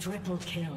Triple kill.